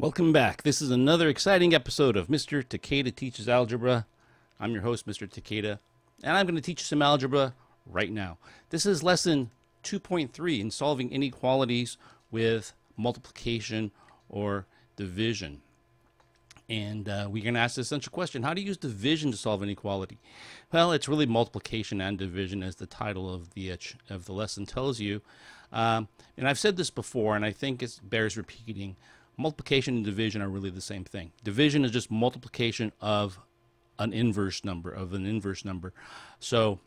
Welcome back. This is another exciting episode of Mr. Takeda Teaches Algebra. I'm your host, Mr. Takeda, and I'm going to teach you some algebra right now. This is lesson 2.3 in solving inequalities with multiplication or division. And uh, we're going to ask the essential question How do you use division to solve inequality? Well, it's really multiplication and division, as the title of the, uh, of the lesson tells you. Um, and I've said this before, and I think it bears repeating multiplication and division are really the same thing. Division is just multiplication of an inverse number, of an inverse number. So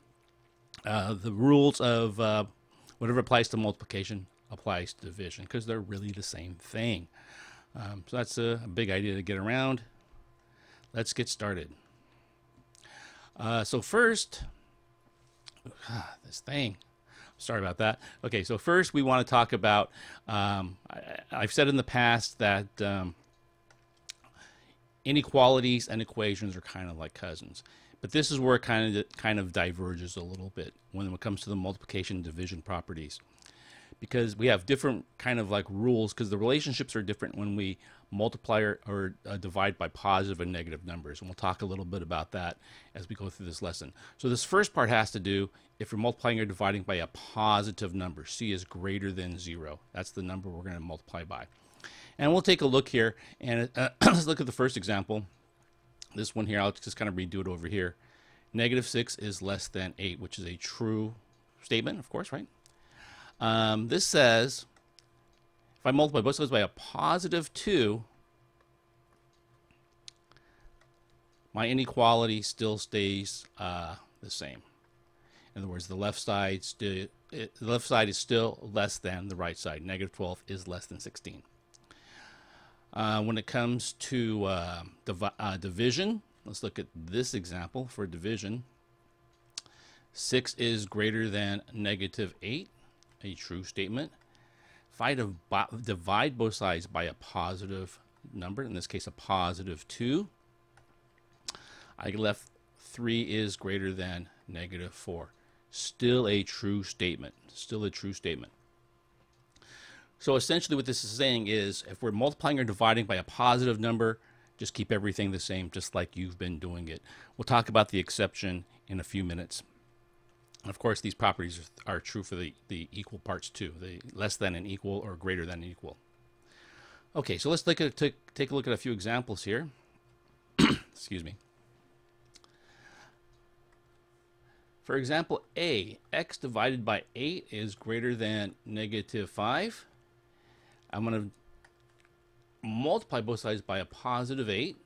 uh, the rules of uh, whatever applies to multiplication applies to division because they're really the same thing. Um, so that's a, a, big idea to get around. Let's get started. Uh, so first, this thing. Sorry about that. Okay, so first we want to talk about. Um, I, have said in the past that um, inequalities and equations are kind of like cousins, but this is where it kind of kind of diverges a little bit when it comes to the multiplication division properties because we have different kind of like rules because the relationships are different when we multiply or, or uh, divide by positive and negative numbers and we'll talk a little bit about that as we go through this lesson. So this first part has to do if you're multiplying or dividing by a positive number c is greater than zero. That's the number we're going to multiply by. And we'll take a look here and uh, let's look at the first example. This one here i'll just kind of redo it over here. Negative 6 is less than 8 which is a true statement of course right um, this says if I multiply both sides by a positive 2, my inequality still stays uh, the same. In other words, the left side the left side is still less than the right side. Negative 12 is less than 16. Uh, when it comes to uh, divi uh, division, let's look at this example for division. 6 is greater than negative 8 a true statement. If I divide both sides by a positive number, in this case a positive 2, I left 3 is greater than negative 4. Still a true statement. Still a true statement. So essentially what this is saying is if we're multiplying or dividing by a positive number, just keep everything the same, just like you've been doing it. We'll talk about the exception in a few minutes. Of course, these properties are true for the, the equal parts too, the less than and equal or greater than equal. Okay, so let's take a, take, take a look at a few examples here. Excuse me. For example, a, x divided by 8 is greater than negative 5. I'm going to multiply both sides by a positive 8.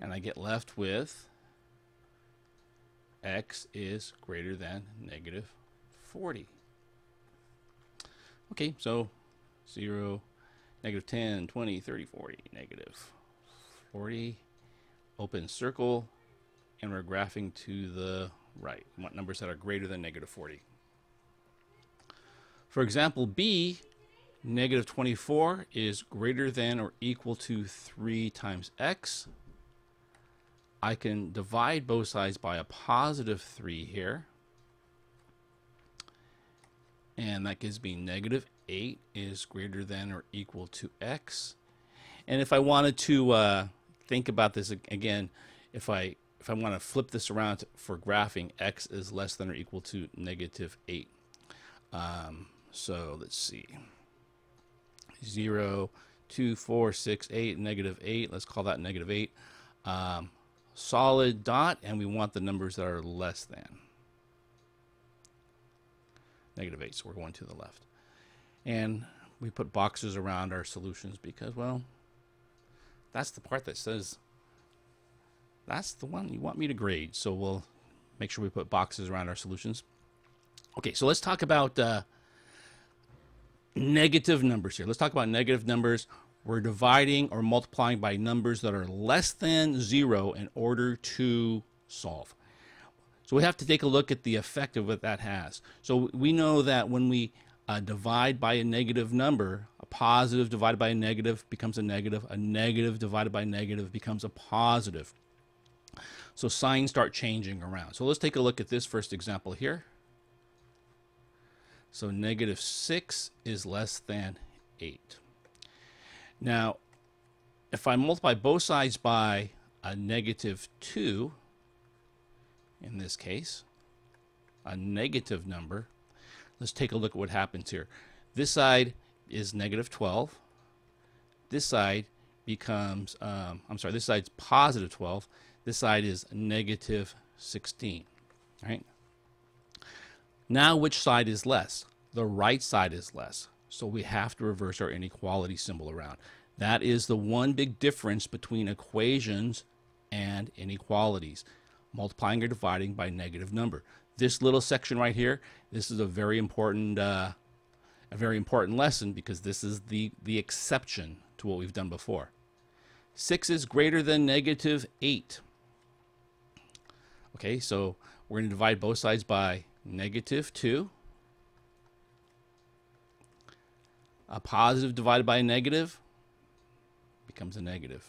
And I get left with x is greater than negative 40. Okay, so 0, negative 10, 20, 30, 40, negative 40, open circle, and we're graphing to the right. We want numbers that are greater than negative 40. For example, b, negative 24 is greater than or equal to 3 times x. I can divide both sides by a positive 3 here. And that gives me negative 8 is greater than or equal to x. And if I wanted to uh, think about this again, if I if I want to flip this around for graphing, x is less than or equal to negative 8. Um, so let's see. 0, 2, 4, 6, 8, negative 8. Let's call that negative 8. Um, solid dot, and we want the numbers that are less than. Negative 8, so we're going to the left. And we put boxes around our solutions because, well, that's the part that says that's the one you want me to grade. So we'll make sure we put boxes around our solutions. Okay, so let's talk about uh, negative numbers here. Let's talk about negative numbers we're dividing or multiplying by numbers that are less than zero in order to solve. So we have to take a look at the effect of what that has. So we know that when we uh, divide by a negative number, a positive divided by a negative becomes a negative, a negative divided by a negative becomes a positive. So signs start changing around. So let's take a look at this first example here. So negative 6 is less than 8. Now, if I multiply both sides by a negative 2, in this case, a negative number, let's take a look at what happens here. This side is negative 12. This side becomes, um, I'm sorry, this side's positive 12. This side is negative 16, right? Now, which side is less? The right side is less. So we have to reverse our inequality symbol around. That is the one big difference between equations and inequalities, multiplying or dividing by negative number. This little section right here, this is a very important, uh, a very important lesson because this is the, the exception to what we've done before. 6 is greater than negative 8. Okay, so we're going to divide both sides by negative 2. A positive divided by a negative becomes a negative.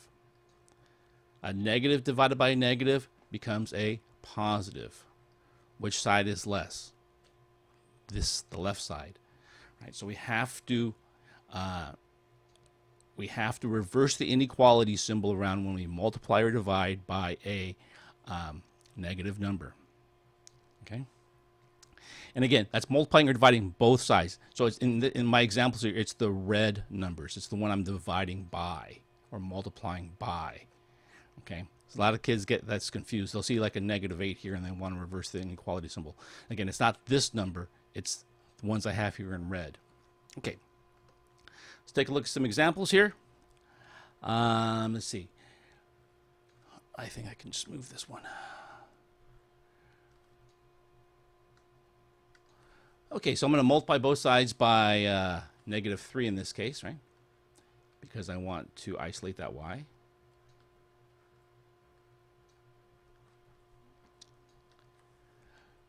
A negative divided by a negative becomes a positive. Which side is less? This, the left side. Right, so we have to uh, we have to reverse the inequality symbol around when we multiply or divide by a um, negative number. Okay. And again, that's multiplying or dividing both sides. So it's in, the, in my examples here, it's the red numbers. It's the one I'm dividing by or multiplying by. Okay. So a lot of kids get that's confused. They'll see like a negative 8 here and they want to reverse the inequality symbol. Again, it's not this number. It's the ones I have here in red. Okay. Let's take a look at some examples here. Um, let's see. I think I can just move this one. Okay, so I'm going to multiply both sides by uh, negative 3 in this case, right? Because I want to isolate that y.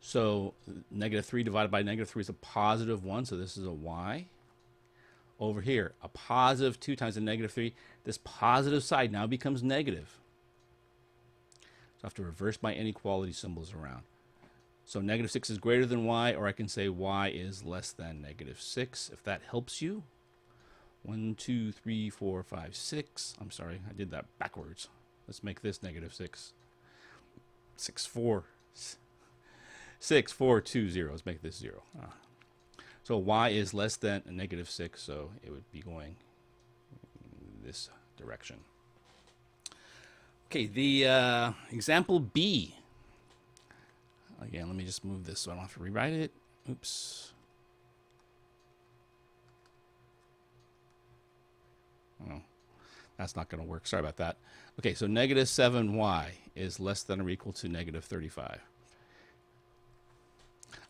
So negative 3 divided by negative 3 is a positive 1, so this is a y over here. A positive 2 times a negative 3. This positive side now becomes negative. So I have to reverse my inequality symbols around. So negative 6 is greater than y, or I can say y is less than negative 6, if that helps you. 1, 2, 3, 4, 5, 6. I'm sorry, I did that backwards. Let's make this negative 6. 6, 4. 6, 4, 2, 0. Let's make this 0. Ah. So y is less than a negative 6, so it would be going this direction. Okay, the uh, example B. Again, let me just move this so I don't have to rewrite it. Oops. Oh, that's not going to work. Sorry about that. Okay, so negative 7y is less than or equal to negative 35.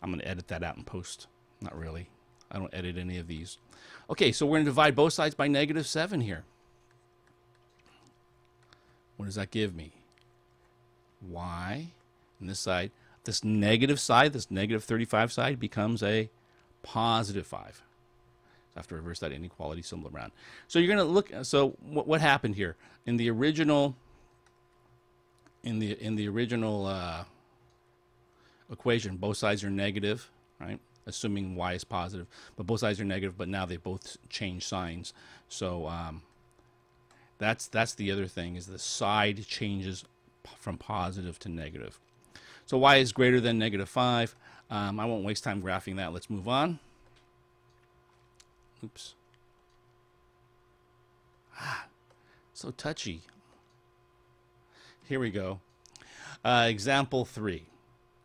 I'm going to edit that out in post. Not really. I don't edit any of these. Okay, so we're going to divide both sides by negative 7 here. What does that give me? Y, and this side, this negative side, this negative 35 side becomes a positive 5. I have to reverse that inequality symbol around. So you're going to look, so what, what happened here? In the original, in the, in the original uh, equation, both sides are negative, right? assuming y is positive. But both sides are negative, but now they both change signs. So um, that's that's the other thing is the side changes from positive to negative. So y is greater than negative 5. Um, I won't waste time graphing that. Let's move on. Oops. Ah, so touchy. Here we go. Uh, example 3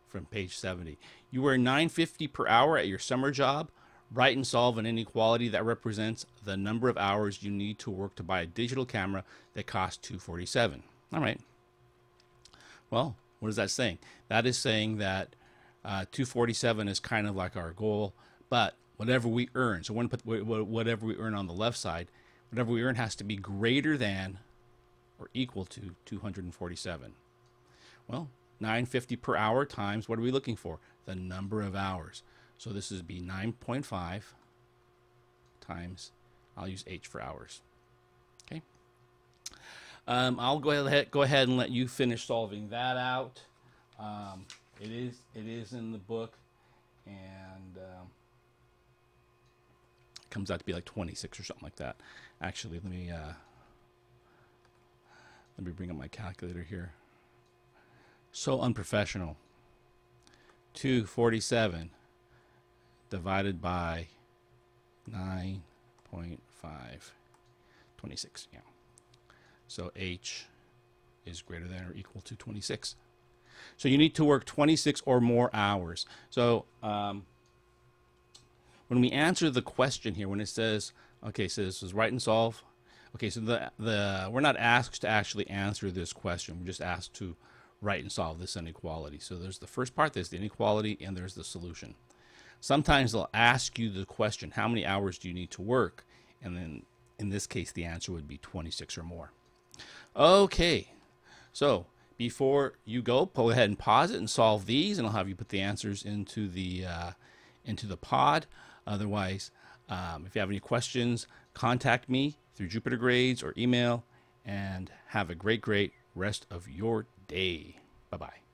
from page 70. You earn 950 per hour at your summer job. Write and solve an inequality that represents the number of hours you need to work to buy a digital camera that costs 247. All right. Well, what is that saying? That is saying that uh, 247 is kind of like our goal, but whatever we earn, so when put whatever we earn on the left side, whatever we earn has to be greater than or equal to 247. Well, 950 per hour times what are we looking for? The number of hours. So this is be 9.5 times, I'll use H for hours. Um, I'll go ahead, go ahead and let you finish solving that out. Um, it is it is in the book, and um, comes out to be like 26 or something like that. Actually, let me uh, let me bring up my calculator here. So unprofessional. 247 divided by 9.5 26 yeah so h is greater than or equal to 26 so you need to work 26 or more hours. So um, when we answer the question here when it says okay so this is write and solve. Okay so the the we're not asked to actually answer this question. We're just asked to write and solve this inequality. So there's the first part there's the inequality and there's the solution. Sometimes they'll ask you the question, how many hours do you need to work? And then in this case, the answer would be 26 or more. Okay, so before you go, go ahead and pause it and solve these, and I'll have you put the answers into the uh, into the pod. Otherwise, um, if you have any questions, contact me through Jupiter Grades or email, and have a great, great rest of your day. Bye bye.